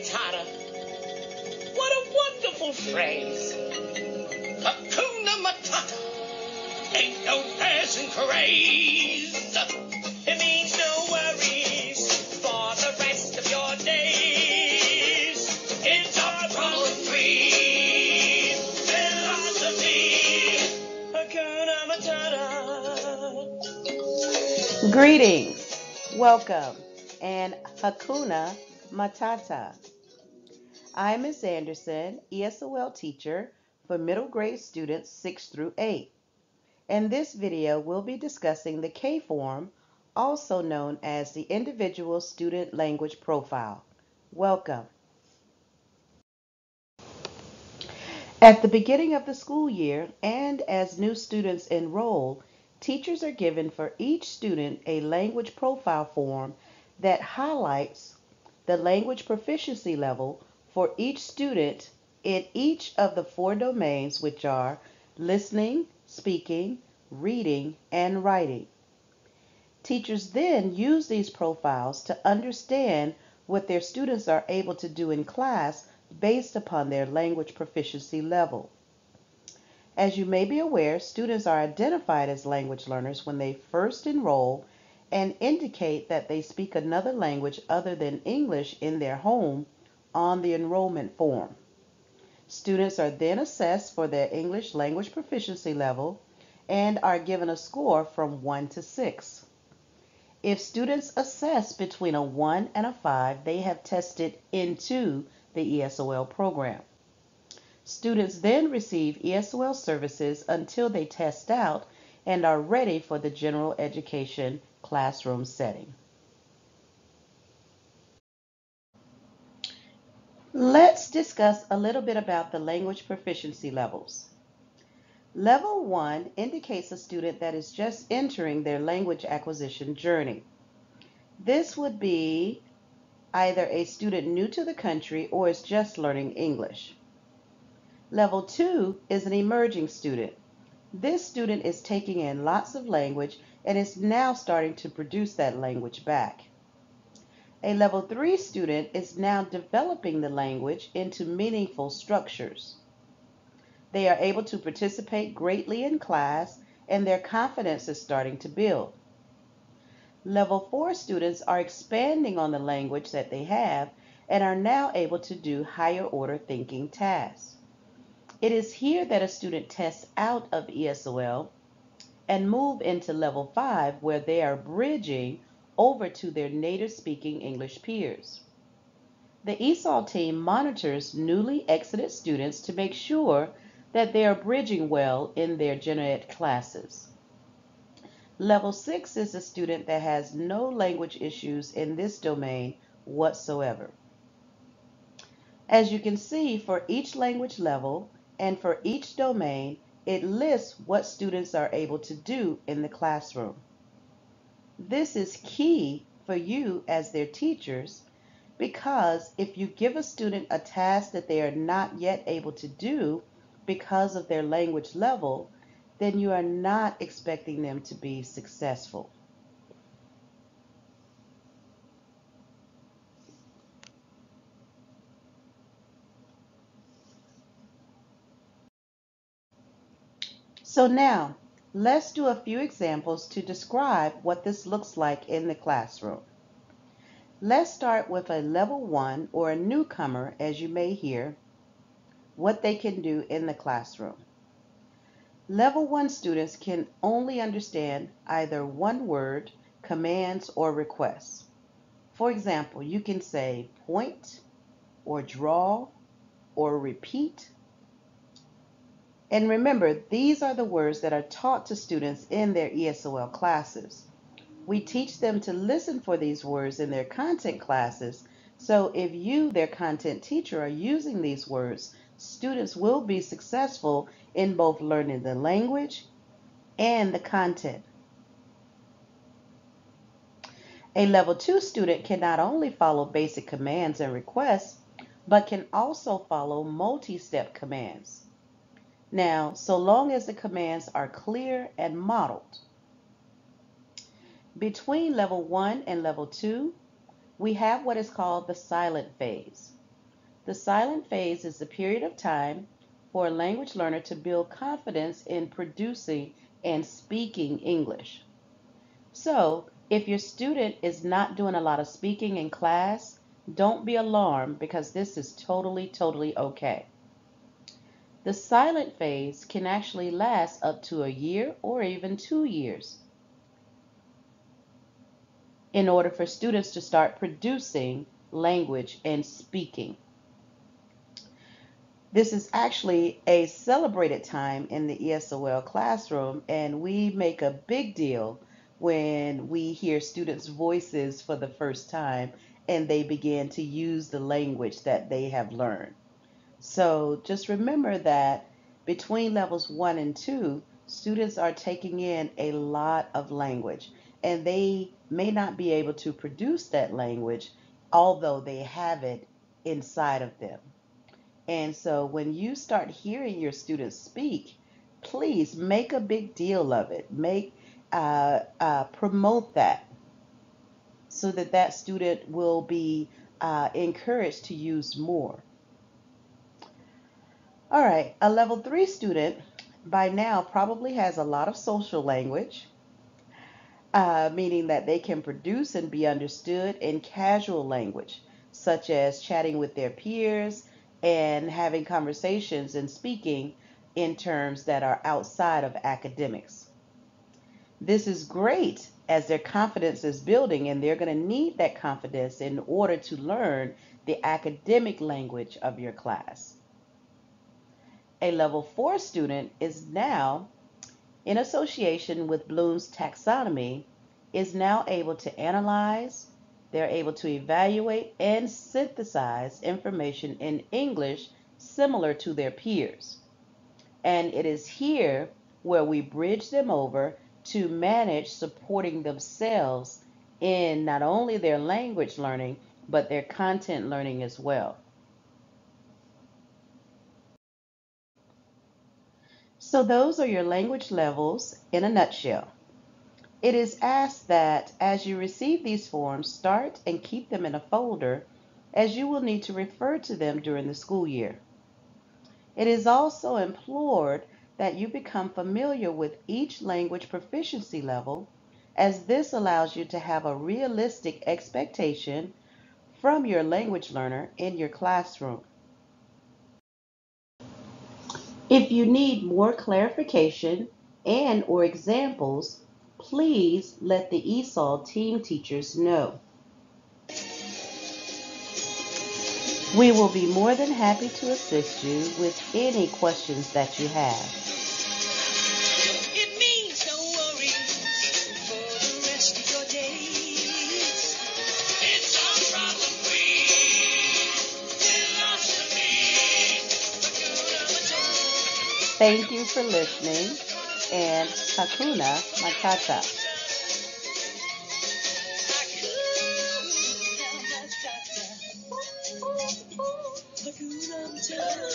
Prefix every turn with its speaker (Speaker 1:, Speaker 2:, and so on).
Speaker 1: Matata. What a wonderful phrase. Hakuna Matata. Ain't no. It means no worries for the rest of your days. It's our problem-free philosophy. Hakuna Matata.
Speaker 2: Greetings, welcome, and Hakuna Matata. I'm Ms. Anderson, ESOL teacher for middle grade students 6 through 8. In this video, we'll be discussing the K-form, also known as the Individual Student Language Profile. Welcome. At the beginning of the school year and as new students enroll, teachers are given for each student a language profile form that highlights the language proficiency level for each student in each of the four domains, which are listening, speaking, reading, and writing. Teachers then use these profiles to understand what their students are able to do in class based upon their language proficiency level. As you may be aware, students are identified as language learners when they first enroll and indicate that they speak another language other than English in their home on the enrollment form. Students are then assessed for their English language proficiency level and are given a score from 1 to 6. If students assess between a 1 and a 5, they have tested into the ESOL program. Students then receive ESOL services until they test out and are ready for the general education classroom setting. Let's discuss a little bit about the language proficiency levels. Level 1 indicates a student that is just entering their language acquisition journey. This would be either a student new to the country or is just learning English. Level 2 is an emerging student. This student is taking in lots of language and is now starting to produce that language back. A level 3 student is now developing the language into meaningful structures. They are able to participate greatly in class and their confidence is starting to build. Level 4 students are expanding on the language that they have and are now able to do higher order thinking tasks. It is here that a student tests out of ESOL and move into level 5 where they are bridging over to their native speaking English peers. The ESOL team monitors newly exited students to make sure that they are bridging well in their gen ed classes. Level 6 is a student that has no language issues in this domain whatsoever. As you can see, for each language level, and for each domain, it lists what students are able to do in the classroom. This is key for you as their teachers because if you give a student a task that they are not yet able to do because of their language level, then you are not expecting them to be successful. So now, let's do a few examples to describe what this looks like in the classroom. Let's start with a level one or a newcomer, as you may hear, what they can do in the classroom. Level one students can only understand either one word, commands, or requests. For example, you can say point, or draw, or repeat, and remember, these are the words that are taught to students in their ESOL classes. We teach them to listen for these words in their content classes, so if you, their content teacher, are using these words, students will be successful in both learning the language and the content. A level 2 student can not only follow basic commands and requests, but can also follow multi-step commands. Now, so long as the commands are clear and modeled. Between level 1 and level 2, we have what is called the silent phase. The silent phase is the period of time for a language learner to build confidence in producing and speaking English. So, if your student is not doing a lot of speaking in class, don't be alarmed because this is totally, totally okay. The silent phase can actually last up to a year or even two years in order for students to start producing language and speaking. This is actually a celebrated time in the ESOL classroom, and we make a big deal when we hear students' voices for the first time and they begin to use the language that they have learned. So just remember that between levels one and two, students are taking in a lot of language and they may not be able to produce that language, although they have it inside of them. And so when you start hearing your students speak, please make a big deal of it. Make uh, uh, promote that so that that student will be uh, encouraged to use more. All right, a level three student by now probably has a lot of social language, uh, meaning that they can produce and be understood in casual language, such as chatting with their peers and having conversations and speaking in terms that are outside of academics. This is great as their confidence is building, and they're going to need that confidence in order to learn the academic language of your class. A level four student is now, in association with Bloom's taxonomy, is now able to analyze, they're able to evaluate and synthesize information in English similar to their peers. And it is here where we bridge them over to manage supporting themselves in not only their language learning, but their content learning as well. So, those are your language levels in a nutshell. It is asked that as you receive these forms, start and keep them in a folder as you will need to refer to them during the school year. It is also implored that you become familiar with each language proficiency level as this allows you to have a realistic expectation from your language learner in your classroom. If you need more clarification and or examples, please let the ESOL team teachers know. We will be more than happy to assist you with any questions that you have. Thank you for listening and
Speaker 1: Hakuna Matata. Hakuna Matata.